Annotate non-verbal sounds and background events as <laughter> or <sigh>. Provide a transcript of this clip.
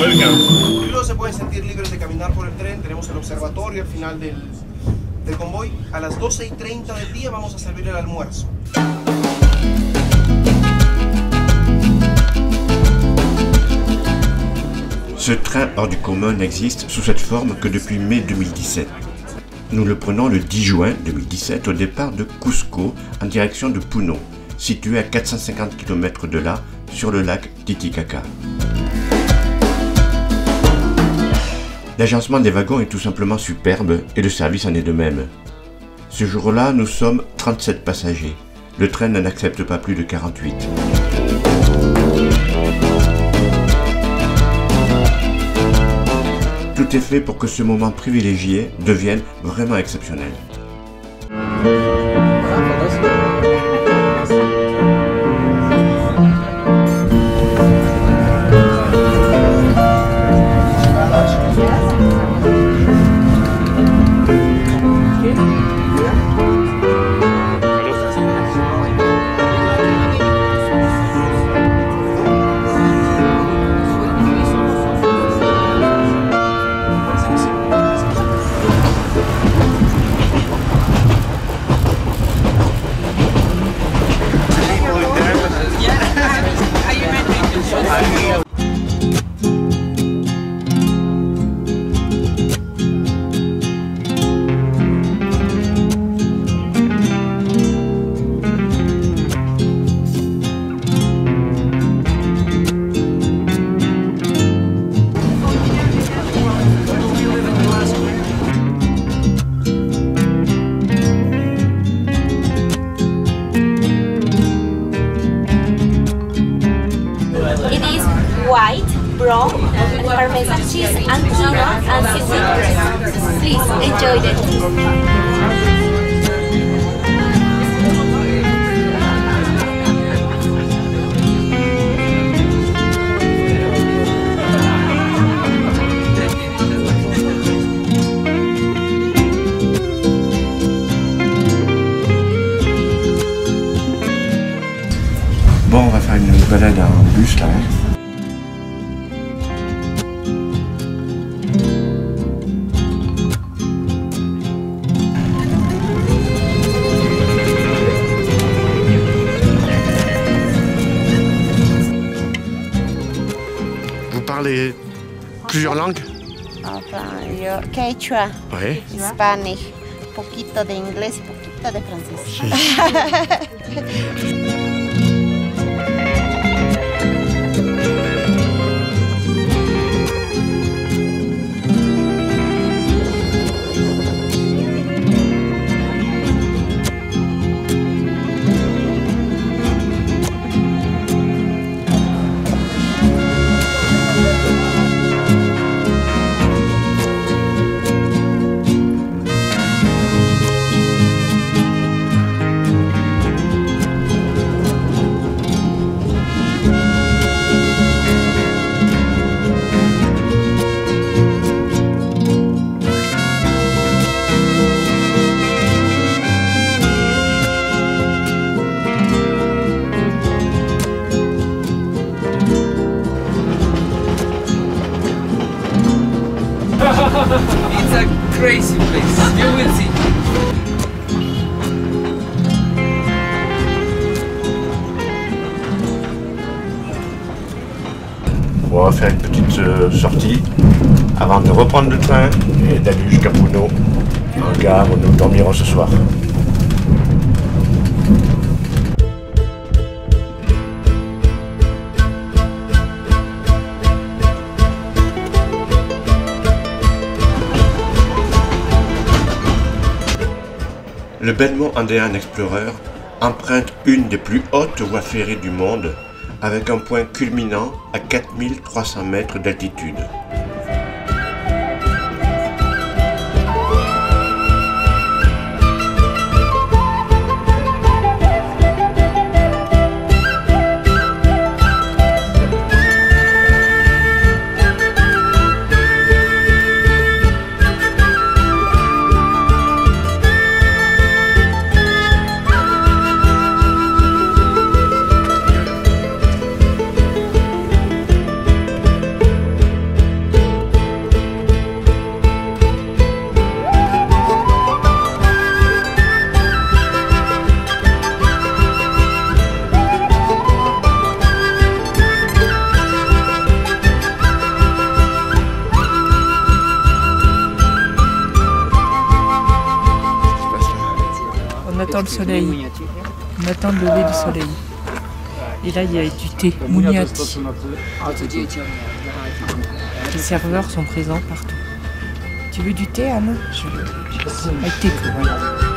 Welcome. Uno se puede sentir libre de caminar por el tren. El observatorio al final del, del convoy. A las 12 y 30 del día vamos a servir el almuerzo. Ce train hors du commun n'existe sous cette forme que depuis mai 2017. Nous le prenons le 10 juin 2017 au départ de Cusco en direction de Puno, situé à 450 km de là, sur le lac Titicaca. L'agencement des wagons est tout simplement superbe et le service en est de même. Ce jour-là, nous sommes 37 passagers. Le train n'en accepte pas plus de 48. Tout est fait pour que ce moment privilégié devienne vraiment exceptionnel. Brown, parmesan cheese, and quinoa and seaweed. Please enjoy it. Bon, on va faire une balade en bus là. Plusieurs langues Otra, yo, quechua, Oui. hispanic, poquito de inglés poquito de francés. It's <laughs> On va faire une petite euh, sortie avant de reprendre le train et d'aller jusqu'à Puno, en gare où nous dormirons ce soir. Le Belmont Andean Explorer emprunte une des plus hautes voies ferrées du monde avec un point culminant à 4300 mètres d'altitude. Le soleil. On attend le lever du soleil. Et là, il y a du thé, Mouniati. Les serveurs sont présents partout. Tu veux du thé, Anne Je veux. Avec quoi.